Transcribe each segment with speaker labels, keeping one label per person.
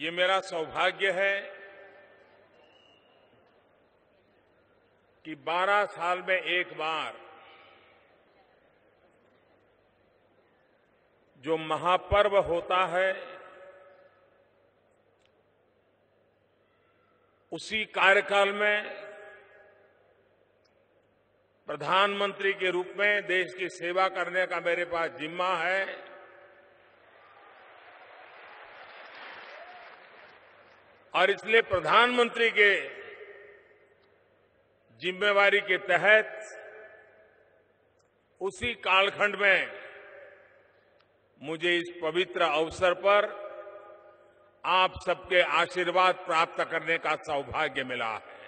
Speaker 1: ये मेरा सौभाग्य है कि 12 साल में एक बार जो महापर्व होता है, उसी कार्यकाल में प्रधानमंत्री के रूप में देश की सेवा करने का मेरे पास जिम्मा है। और इसलिए प्रधानमंत्री के जिम्मेवारी के तहत उसी कालखंड में मुझे इस पवित्र अवसर पर आप सबके आशीर्वाद प्राप्त करने का सौभाग्य मिला है।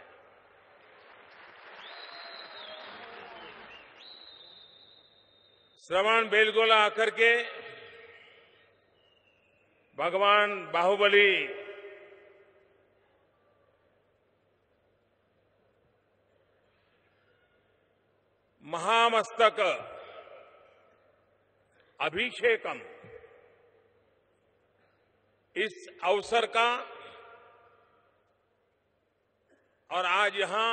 Speaker 1: श्रवण बेलगोला आकर के भगवान बाहुबली महामस्तक। अभिषेकम। इस अवसर का और आज यहाँ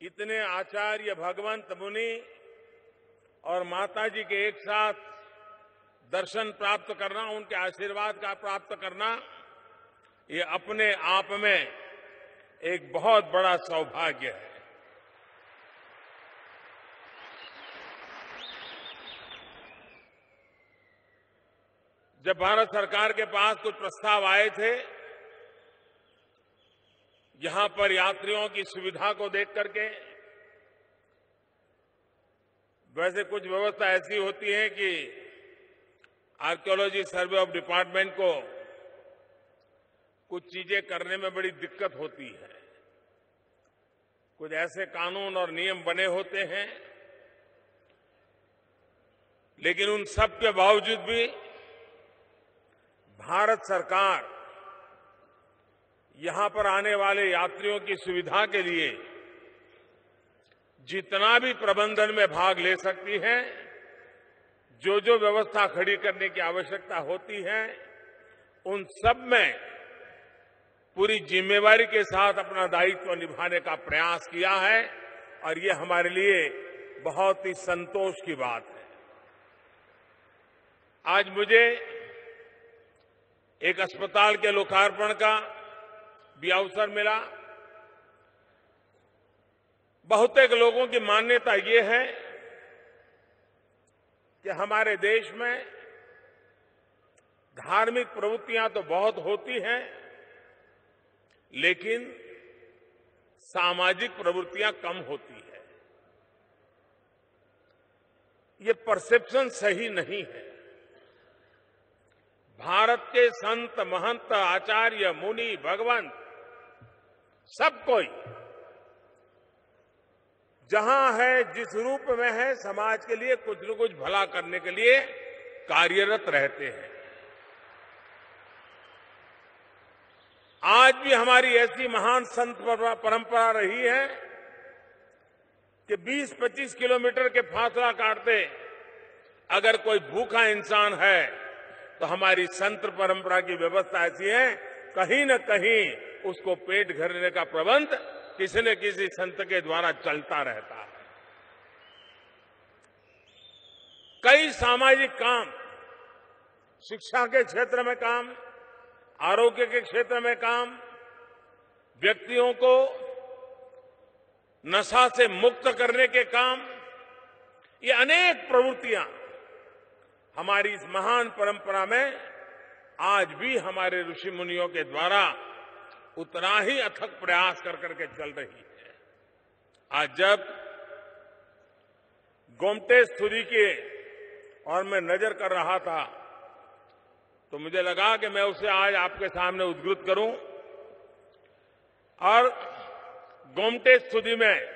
Speaker 1: इतने आचार्य भगवंत मुनि और माता जी के एक साथ दर्शन प्राप्त करना, उनके आशीर्वाद का प्राप्त करना, ये अपने आप में एक बहुत बड़ा सौभाग्य है। जब भारत सरकार के पास कुछ प्रस्ताव आए थे, यहाँ पर यात्रियों की सुविधा को देख करके, वैसे कुछ व्यवस्था ऐसी होती है कि आर्कियोलॉजी सर्वे ऑफ़ डिपार्टमेंट को कुछ चीज़ें करने में बड़ी दिक्कत होती है। कुछ ऐसे कानून और नियम बने होते हैं, लेकिन उन सब के बावजूद भी भारत सरकार यहाँ पर आने वाले यात्रियों की सुविधा के लिए जितना भी प्रबंधन में भाग ले सकती है जो जो व्यवस्था खड़ी करने की आवश्यकता होती है, उन सब में पूरी जिम्मेवारी के साथ अपना दायित्व निभाने का प्रयास किया है, और ये हमारे लिए बहुत ही संतोष की बात है। आज मुझे एक अस्पताल के लोकार्पण का भी अवसर मिला। बहुतेक लोगों की मान्यता ये है कि हमारे देश में धार्मिक प्रवृत्तियाँ तो बहुत होती हैं, लेकिन सामाजिक प्रवृत्तियाँ कम होती है। ये परसेप्शन सही नहीं है। भारत के संत महंत आचार्य मुनि भगवंत, सब कोई जहाँ है, जिस रूप में है, समाज के लिए कुछ न कुछ भला करने के लिए कार्यरत रहते हैं। आज भी हमारी ऐसी महान संत परंपरा रही है कि 20-25 किलोमीटर के फासला काटते अगर कोई भूखा इंसान है तो हमारी संत परंपरा की व्यवस्था ऐसी है, कहीं न कहीं उसको पेट भरने का प्रबंध किसी न किसी संत के द्वारा चलता रहता है। कई सामाजिक काम, शिक्षा के क्षेत्र में काम, आरोग्य के क्षेत्र में काम, व्यक्तियों को नशा से मुक्त करने के काम, ये अनेक प्रवृत्तियाँ हमारी इस महान परंपरा में आज भी हमारे ऋषि मुनियों के द्वारा उतना ही अथक प्रयास कर करके चल रही है। आज जब स्तुति के और मैं नज़र कर रहा था तो मुझे लगा कि मैं उसे आज आपके सामने उद्गृत करूँ। और गोमटे में